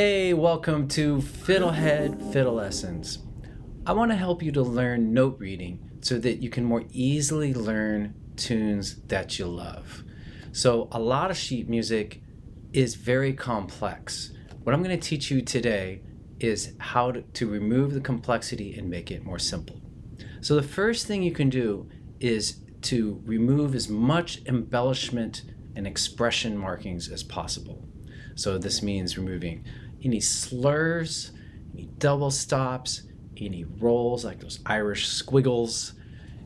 Hey, welcome to FiddleHed Fiddle Lessons. I want to help you to learn note reading so that you can more easily learn tunes that you love. So, a lot of sheet music is very complex. What I'm going to teach you today is how to, to remove the complexity and make it more simple. So, the first thing you can do is to remove as much embellishment and expression markings as possible. So this means removing any slurs, any double stops, any rolls like those Irish squiggles,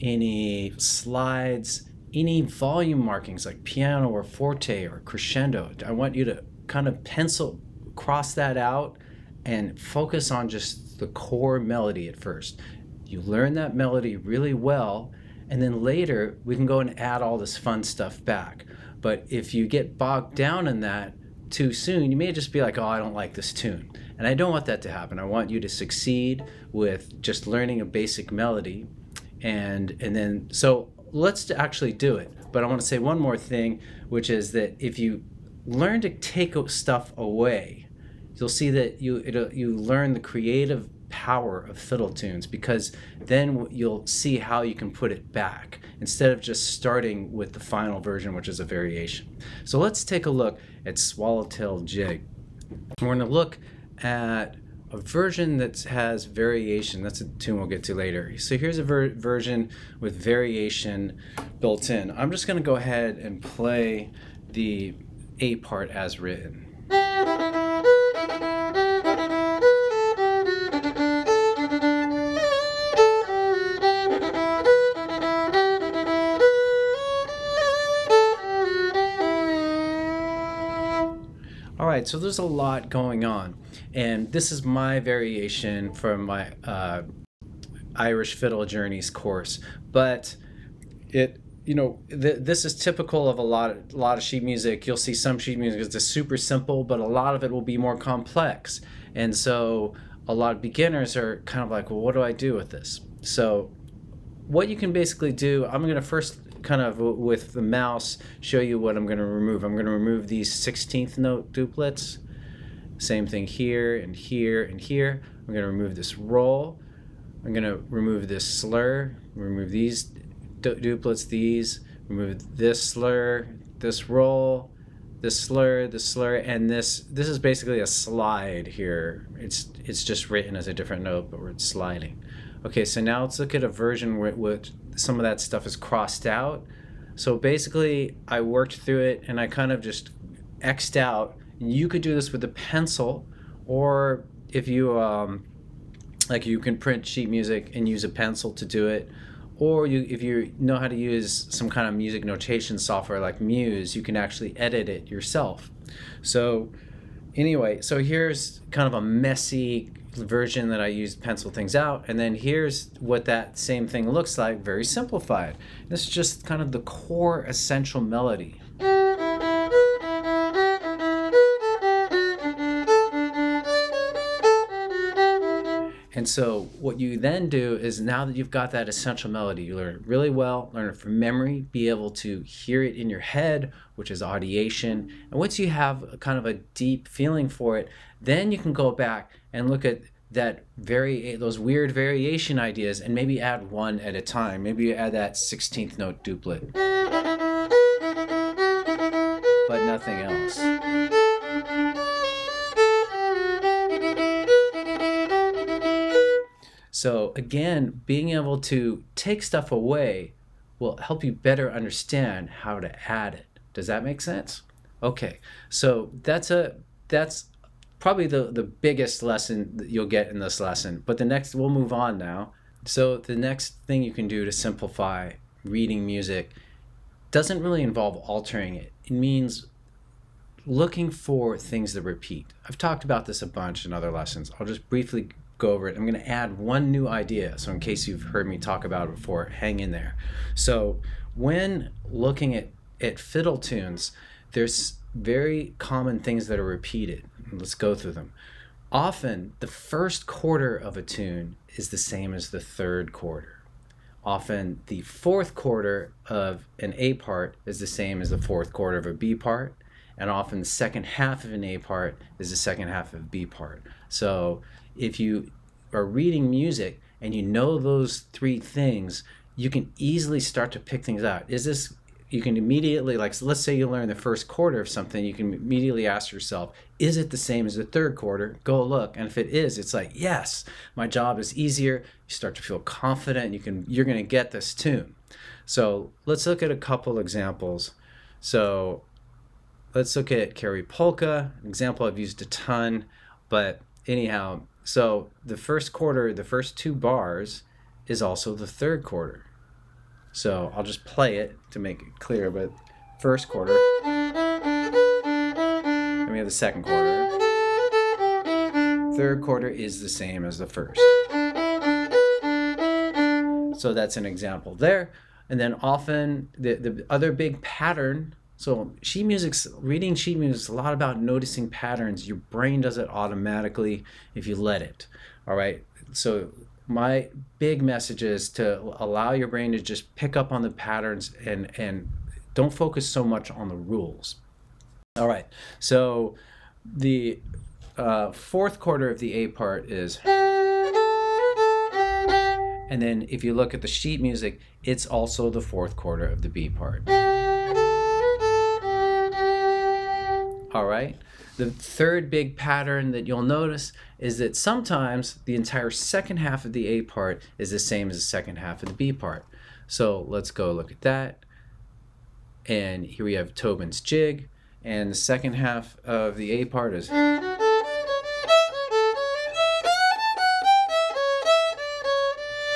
any slides, any volume markings like piano or forte or crescendo. I want you to kind of pencil, cross that out and focus on just the core melody at first. You learn that melody really well, and then later we can go and add all this fun stuff back. But if you get bogged down in that, too soon, you may just be like, oh, I don't like this tune. And I don't want that to happen. I want you to succeed with just learning a basic melody. And, and then, so let's actually do it. But I want to say one more thing, which is that if you learn to take stuff away, you'll see that you, you learn the creative power of fiddle tunes because then you'll see how you can put it back instead of just starting with the final version, which is a variation. So let's take a look at Swallowtail Jig. We're going to look at a version that has variation. That's a tune we'll get to later. So here's a ver version with variation built in. I'm just going to go ahead and play the A part as written. Right, so there's a lot going on, and this is my variation from my uh, Irish Fiddle Journeys course. But it, you know, th this is typical of a lot, of, a lot of sheet music. You'll see some sheet music is just super simple, but a lot of it will be more complex. And so a lot of beginners are kind of like, well, what do I do with this? So what you can basically do, I'm going to first kind of with the mouse show you what I'm going to remove. I'm going to remove these 16th note duplets. Same thing here and here and here. I'm going to remove this roll. I'm going to remove this slur, remove these du duplets, these, remove this slur, this roll, this slur, this slur, and this. This is basically a slide here. It's it's just written as a different note, but we're sliding. Okay, so now let's look at a version where, which some of that stuff is crossed out. So basically, I worked through it and I kind of just X'd out. You could do this with a pencil, or if you um, like, you can print sheet music and use a pencil to do it. Or you, if you know how to use some kind of music notation software like Muse, you can actually edit it yourself. So anyway, so here's kind of a messy version that I used pencil things out. And then here's what that same thing looks like, very simplified. This is just kind of the core essential melody. And so what you then do is now that you've got that essential melody, you learn it really well, learn it from memory, be able to hear it in your head, which is audiation. And once you have kind of a deep feeling for it, then you can go back and look at that very those weird variation ideas and maybe add one at a time. Maybe you add that 16th note duplet. But nothing else. So again, being able to take stuff away will help you better understand how to add it. Does that make sense? Okay, so that's a that's probably the the biggest lesson that you'll get in this lesson. But the next, we'll move on now. So the next thing you can do to simplify reading music doesn't really involve altering it. It means looking for things that repeat. I've talked about this a bunch in other lessons. I'll just briefly go over it. I'm going to add one new idea. So in case you've heard me talk about it before, hang in there. So when looking at, at fiddle tunes, there's very common things that are repeated. Let's go through them. Often the first quarter of a tune is the same as the third quarter. Often the fourth quarter of an A part is the same as the fourth quarter of a B part. and often the second half of an A part is the second half of B part. So if you are reading music and you know those three things, you can easily start to pick things out. Is this you can immediately like let's say you learn the first quarter of something you can immediately ask yourself is it the same as the third quarter? Go look. And if it is it's like yes my job is easier. You start to feel confident. You can you're going to get this tune. So let's look at a couple examples. So let's look at Kerry Polka an example i've used a ton but anyhow so the first quarter the first two bars is also the third quarter so I'll just play it to make it clear, but first quarter. Then we have the second quarter. Third quarter is the same as the first. So that's an example there. And then often the, the other big pattern, so sheet music's reading sheet music is a lot about noticing patterns. Your brain does it automatically if you let it. All right. So my big message is to allow your brain to just pick up on the patterns and and don't focus so much on the rules all right so the uh, fourth quarter of the a part is and then if you look at the sheet music it's also the fourth quarter of the b part all right the third big pattern that you'll notice is that sometimes the entire second half of the A part is the same as the second half of the B part. So let's go look at that. And here we have Tobin's jig, and the second half of the A part is.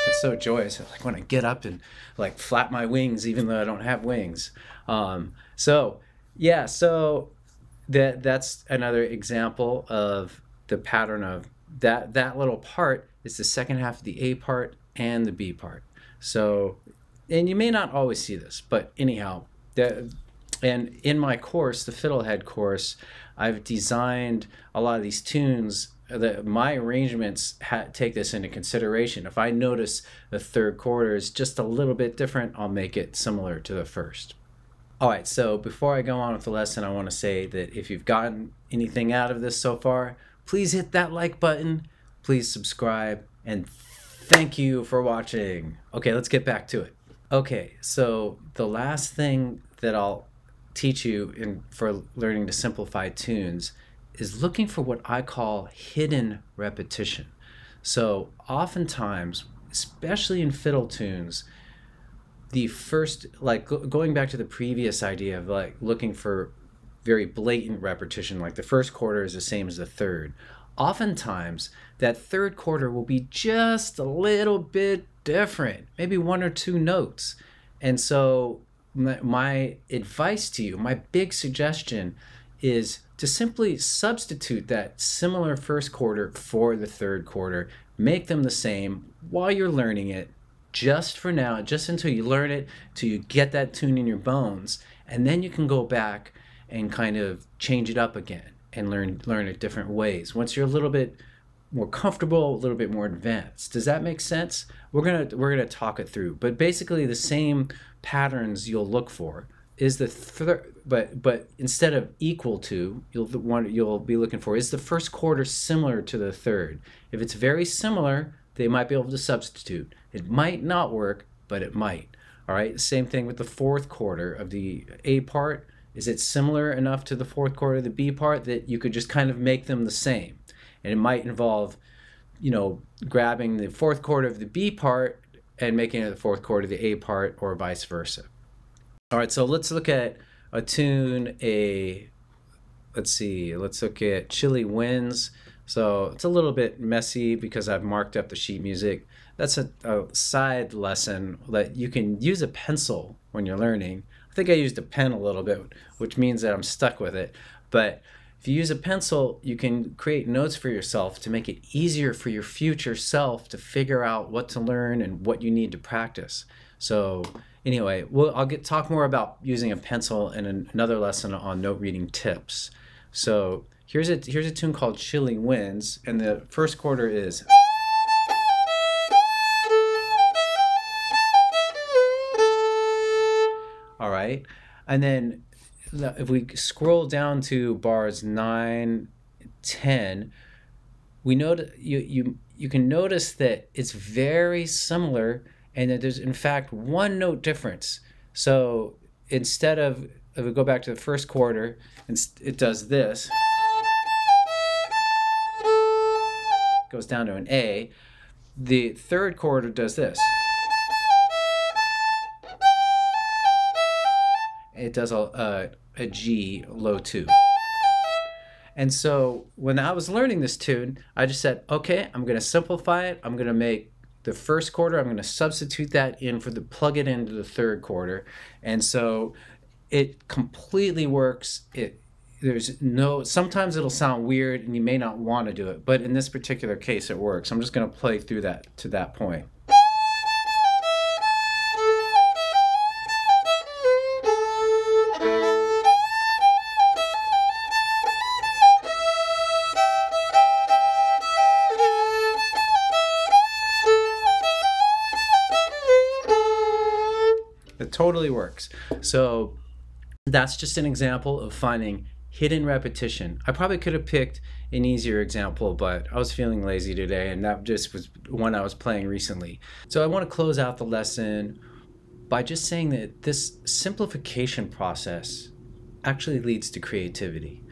It's so joyous. Like when I get up and like flap my wings, even though I don't have wings. Um, so yeah, so that that's another example of the pattern of that that little part is the second half of the A part and the B part. So, and you may not always see this, but anyhow, that and in my course, the FiddleHed course, I've designed a lot of these tunes that my arrangements take this into consideration. If I notice the third quarter is just a little bit different, I'll make it similar to the first. All right, so before I go on with the lesson, I want to say that if you've gotten anything out of this so far, please hit that like button, please subscribe, and thank you for watching. Okay, let's get back to it. Okay, so the last thing that I'll teach you in for learning to simplify tunes is looking for what I call hidden repetition. So oftentimes, especially in fiddle tunes, the first like going back to the previous idea of like looking for very blatant repetition like the first quarter is the same as the third oftentimes that third quarter will be just a little bit different maybe one or two notes. And so my, my advice to you my big suggestion is to simply substitute that similar first quarter for the third quarter make them the same while you're learning it just for now, just until you learn it, till you get that tune in your bones, and then you can go back and kind of change it up again and learn learn it different ways. Once you're a little bit more comfortable, a little bit more advanced. Does that make sense? We're gonna we're gonna talk it through, but basically the same patterns you'll look for is the third, but but instead of equal to, you'll want you'll be looking for is the first quarter similar to the third. If it's very similar, they might be able to substitute. It might not work, but it might. All right, same thing with the fourth quarter of the A part. Is it similar enough to the fourth quarter of the B part that you could just kind of make them the same? And it might involve, you know, grabbing the fourth quarter of the B part and making it the fourth quarter of the A part or vice versa. All right, so let's look at a tune, a, let's see, let's look at Chilly Winds. So it's a little bit messy because I've marked up the sheet music. That's a, a, side lesson that you can use a pencil when you're learning. I think I used a pen a little bit, which means that I'm stuck with it. But if you use a pencil, you can create notes for yourself to make it easier for your future self to figure out what to learn and what you need to practice. So anyway, we'll, I'll get talk more about using a pencil in another lesson on note reading tips. So Here's a here's a tune called Chilly Winds, and the first quarter is. All right, and then if we scroll down to bars 9, 10, we know you, you, you can notice that it's very similar and that there's in fact one note difference. So instead of, if we go back to the first quarter, and it does this. Goes down to an A. The third quarter does this. It does a, a, a G low two. And so when I was learning this tune, I just said, okay, I'm going to simplify it. I'm going to make the first quarter, I'm going to substitute that in for the plug it into the third quarter. And so it completely works. It there's no sometimes it'll sound weird and you may not want to do it, but in this particular case it works. I'm just going to play through that to that point. It totally works. So that's just an example of finding hidden repetition. I probably could have picked an easier example, but I was feeling lazy today and that just was one I was playing recently. So I want to close out the lesson by just saying that this simplification process actually leads to creativity.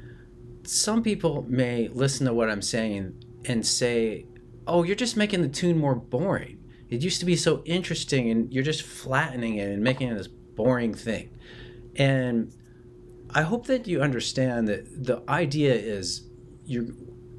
Some people may listen to what I'm saying and say, oh, you're just making the tune more boring. It used to be so interesting and you're just flattening it and making it this boring thing. And I hope that you understand that the idea is you're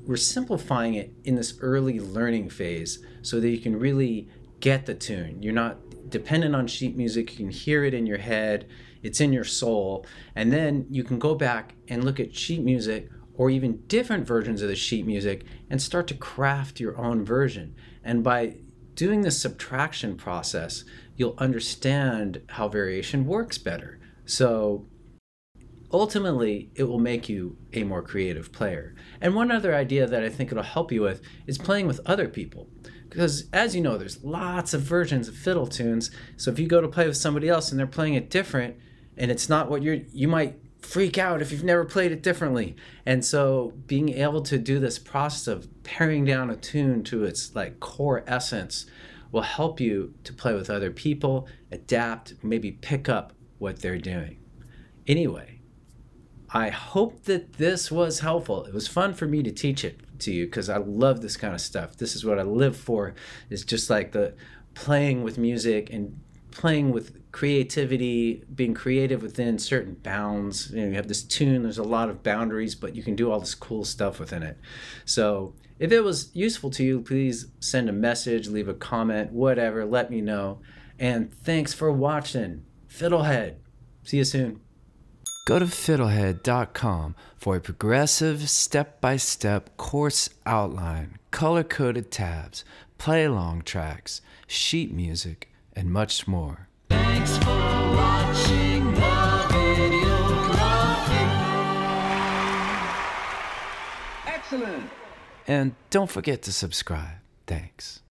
we're simplifying it in this early learning phase so that you can really get the tune. You're not dependent on sheet music, you can hear it in your head, it's in your soul, and then you can go back and look at sheet music or even different versions of the sheet music and start to craft your own version. And by doing the subtraction process, you'll understand how variation works better. So ultimately, it will make you a more creative player. And one other idea that I think it'll help you with is playing with other people. Because as you know, there's lots of versions of fiddle tunes. So if you go to play with somebody else and they're playing it different, and it's not what you're, you might freak out if you've never played it differently. And so being able to do this process of paring down a tune to its like core essence will help you to play with other people, adapt, maybe pick up what they're doing. Anyway, I hope that this was helpful. It was fun for me to teach it to you because I love this kind of stuff. This is what I live for. Is just like the playing with music and playing with creativity, being creative within certain bounds. You, know, you have this tune, there's a lot of boundaries, but you can do all this cool stuff within it. So if it was useful to you, please send a message, leave a comment, whatever, let me know. And thanks for watching. FiddleHed. See you soon. Go to fiddlehed.com for a progressive step by step course outline, color coded tabs, play along tracks, sheet music, and much more. Thanks for watching the video Excellent! And don't forget to subscribe. Thanks.